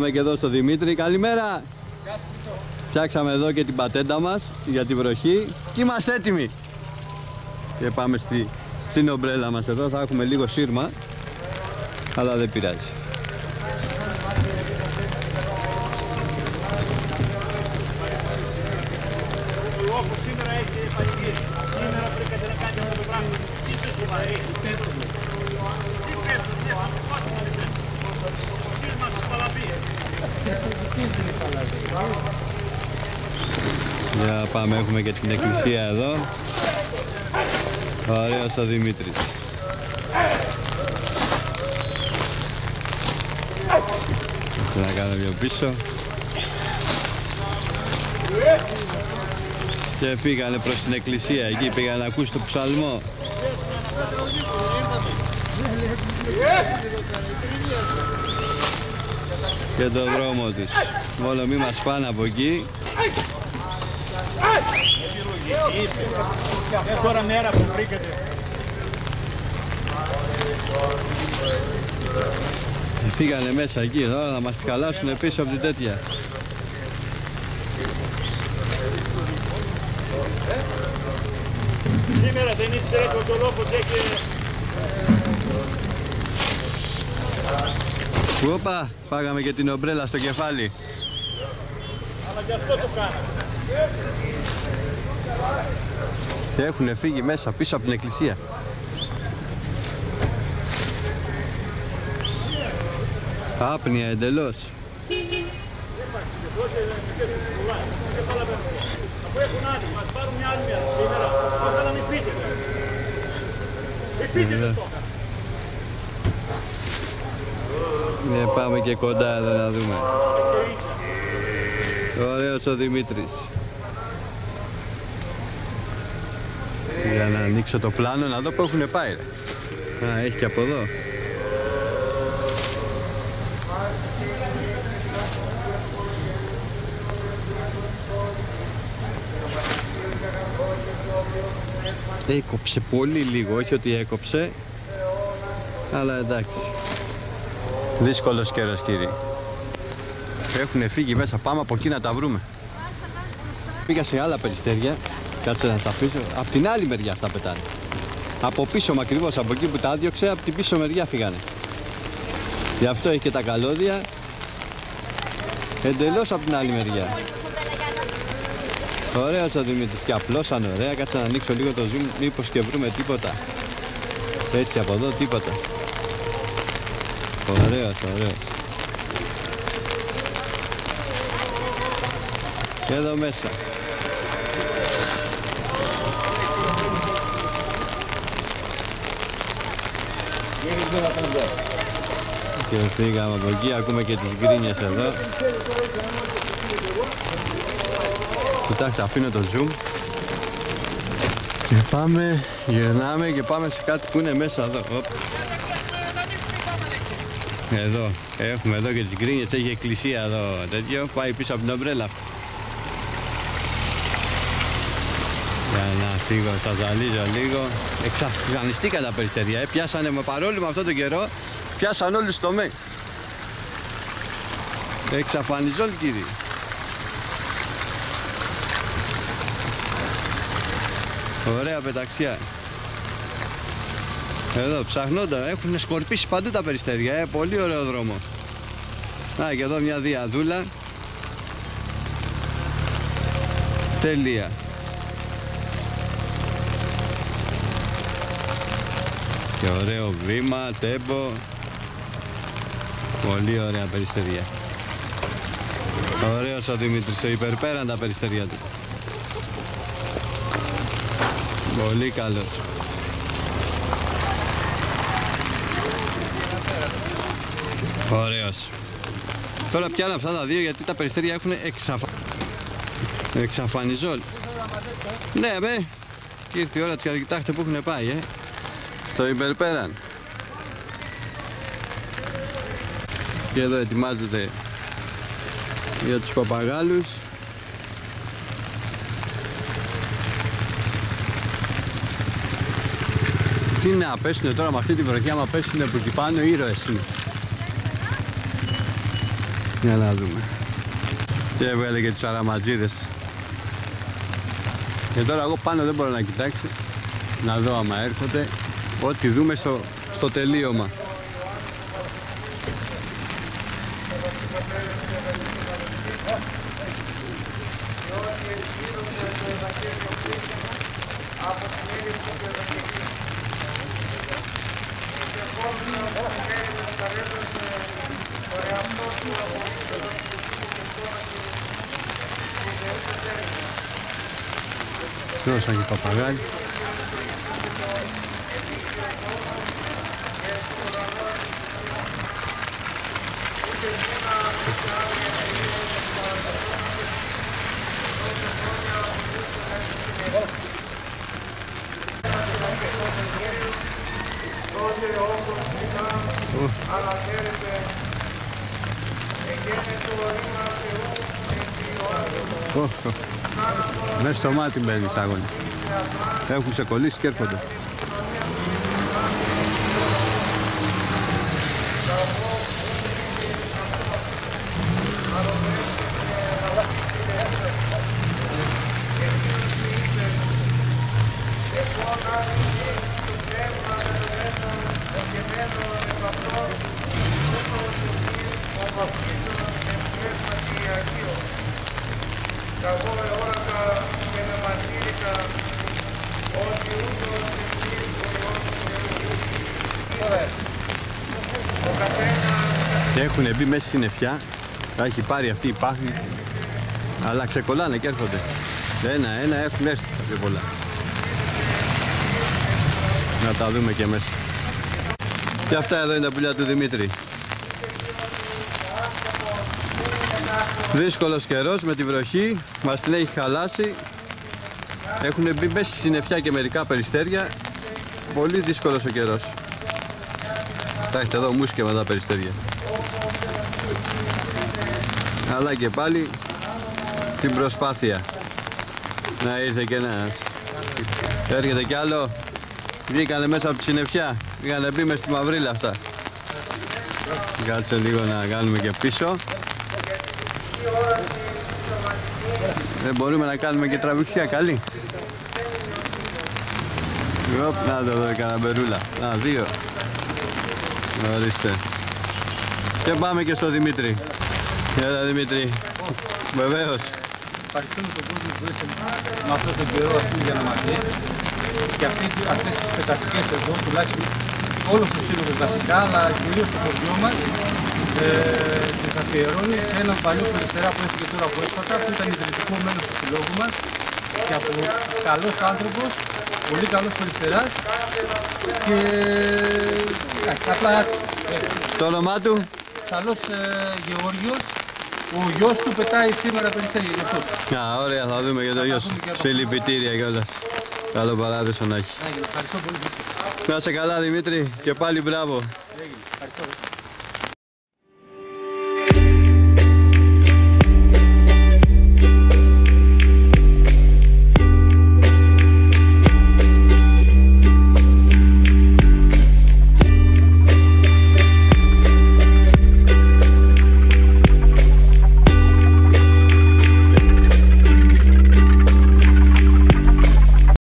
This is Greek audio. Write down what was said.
Είμαι και εδώ στο Δημήτρη. Καλημέρα. Φτιάξαμε εδώ και την πατέντα μας για την βροχή και είμαστε έτοιμοι. Και πάμε στη, στην ομπρέλα μας εδώ. Θα έχουμε λίγο σύρμα, αλλά δεν πειράζει. σήμερα έχει επαγγελία. Σήμερα πρέπει να κάνει αυτό το πράγμα. Είστε σοβαροί. Τι πέφτουν, δεν θα μου πάσουν να πέφτουν. Φύρμα στις παλαβίες. Για πάμε, έχουμε και την εκκλησία εδώ. Ωραίος ο Δημήτρης. Θα κάνω πιο πίσω. Και πήγανε προς την εκκλησία, εκεί πήγανε να ακούσει το ψαλμό. Και το δρόμο τους. Μόνο μη μας πάνε από εκεί. Ε, τώρα μέρα που βρήκατε. Πήγανε μέσα εκεί, τώρα θα μας τη χαλάσουν πίσω από την τέτοια. Σήμερα δεν ήξερε ότι ο λόγος έχει... Οπα, πάγαμε και την ομπρέλα στο κεφάλι. Αλλά και αυτό το κάναμε. Και έχουν φύγει μέσα πίσω από την εκκλησία. Άπνοια εντελώς. Αφού έχουν άλλοι, μας πάρουν μια άλλη μέρα σήμερα. Πάντα να μην πείτε. Μην πείτε Ναι. δεν το έκανα. Ναι, πάμε και κοντά εδώ να δούμε. Ωραίος ο Δημήτρης. Για να ανοίξω το πλάνο να δω που έχουν πάει. ρε. Α, έχει και από εδώ. Έκοψε πολύ λίγο, όχι ότι έκοψε, αλλά εντάξει. Δύσκολος καιρός κύριε. Έχουν φύγει μέσα, πάμε από εκεί να τα βρούμε. Πήγα σε άλλα περιστέρια, κάτσε να τα αφήσω. Απ' την άλλη μεριά αυτά πετάνε. Από πίσω μου ακριβώς, από εκεί που τα άδειωξε, από την πίσω μεριά φύγανε. Γι' αυτό έχει και τα καλώδια. Εντελώς από την άλλη μεριά. Ωραίος ο Δημήτρης και απλώσαν ωραία. Κάτσε να ανοίξω λίγο το zoom, μήπως και βρούμε τίποτα. Έτσι από εδώ τίποτα. Ωραίος, ωραίος. Και εδώ μέσα. Και φύγαμε από εκεί, ακούμε και τις γκρίνιες εδώ. Κοιτάξτε, αφήνω το zoom. Και πάμε, γυρνάμε και πάμε σε κάτι που είναι μέσα εδώ. Οπ. Εδώ, έχουμε εδώ και τις γκρίνιες, έχει εκκλησία εδώ τέτοιο, πάει πίσω από την ομπρέλα. Για να φύγω, σας ζαλίζω λίγο. Εξαφανιστήκαν τα περιστεριά, ε. πιάσανε με παρόλο με αυτό το καιρό, πιάσαν όλους το με. Εξαφανιζόλ κύριε. Ωραία πεταξιά. Εδώ ψαχνόντα, έχουν σκορπίσει παντού τα περιστέρια, ε, πολύ ωραίο δρόμο. Να και εδώ μια διαδούλα. Τελεία. Και ωραίο βήμα, τέμπο. Πολύ ωραία περιστεριά. Ωραίος ο Δημήτρης, ο υπερπέραν τα περιστεριά του. Πολύ καλός. Ωραίος. Τώρα πιάνω αυτά τα δύο γιατί τα περιστέρια έχουν εξαφα... εξαφανιζόλ. Ναι, με. Και ήρθε η ώρα της κοιτάξτε που έχουν πάει, ε. Στο υπερπέραν. Και εδώ ετοιμάζεται για τους παπαγάλους. Τι να πέσουνε τώρα με αυτή τη βροχή, άμα πέσουνε από εκεί πάνω, ήρωες είναι. Για να δούμε. Και έβγαλε και τους αραματζίδες. Και τώρα εγώ πάνω δεν μπορώ να κοιτάξω. Να δω άμα έρχονται. Ό,τι δούμε στο, στο τελείωμα. Σώσαν Trouxe aqui papagaio. Oh. Μέσα στο μάτι μπαίνεις αγώνες. Έχουν ξεκολλήσει και έρχονται. Και έχουν μπει μέσα στην νεφιά. Τα έχει πάρει αυτή η πάχνη. Αλλά ξεκολλάνε και έρχονται. Ένα-ένα έχουν έρθει τα πιο πολλά. Να τα δούμε και μέσα. Και αυτά εδώ είναι τα πουλιά του Δημήτρη. Δύσκολος καιρός με τη βροχή, μας την έχει χαλάσει. Έχουν μπει μέσα στη συννεφιά και μερικά περιστέρια. Πολύ δύσκολος ο καιρός. Τα έχετε εδώ μουσικια με τα περιστέρια. Αλλά και πάλι στην προσπάθεια να ήρθε και ένας. Έρχεται κι άλλο. Βγήκανε μέσα από τη συννεφιά. Είχαν μπει μες στη μαυρίλα αυτά. Κάτσε λίγο να κάνουμε και πίσω. Δεν μπορούμε να κάνουμε και τραβηξία καλή. Οπ, να το δω κανένα μπερούλα. Να, δύο. Ορίστε. Και πάμε και στο Δημήτρη. Έλα Δημήτρη. Βεβαίως. Ευχαριστούμε τον κόσμο που ήρθε με αυτόν τον καιρό ας πούμε, για να μας δει. Και αυτή, αυτές τις πεταξιές εδώ, τουλάχιστον όλος ο σύλλογος βασικά, αλλά κυρίως το χωριό μας, ε, τις αφιερώνεις σε έναν παλιό περιστερά που έφυγε τώρα από έσπατα. Αυτό ήταν ιδρυτικό μέλος του συλλόγου μας και από καλός άνθρωπος, πολύ καλός περιστεράς και εντάξει, απλά ε, Το όνομά του; Ψαλός ε, Γεώργιος, ο γιος του πετάει σήμερα περιστέρια για αυτός. Α, ωραία, θα δούμε και το γιος σου. δούμε και από- Συλληπιτήρια κιόλας. Καλό παράδεισο να έχει. Έγινε, ευχαριστώ πολύ. Χρήστο. Να είσαι καλά Δημήτρη και πάλι μπράβο. Έγινε, ευχαριστώ.